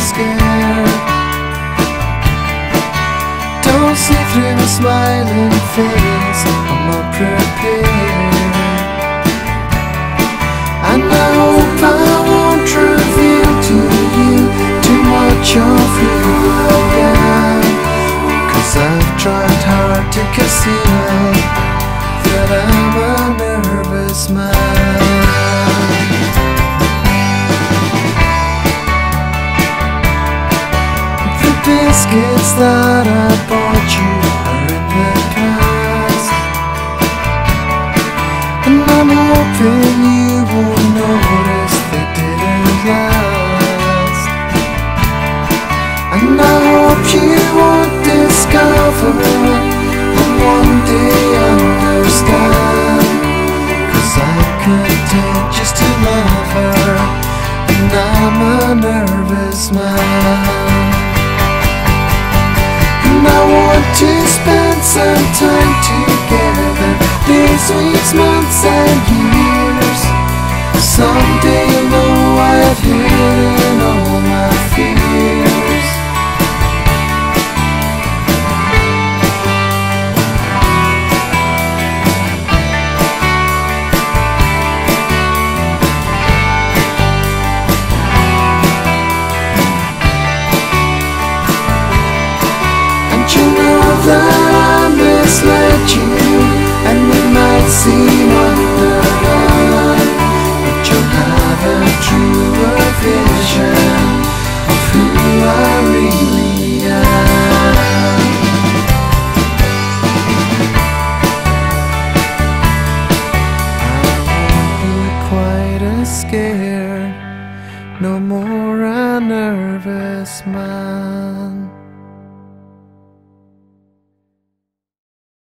scared Don't see through my smiling face. I'm not prepared. And I hope I won't reveal to you Too much of who I am. Cause I've tried hard to conceal That I biscuits that I bought you are in the past. And I'm hoping you won't notice they didn't last. And I hope you won't discover and one day understand. Cause I'm content just to love her, and I'm a nervous man. Want to spend some time together. Days, weeks, months and years. Someday no more a nervous man.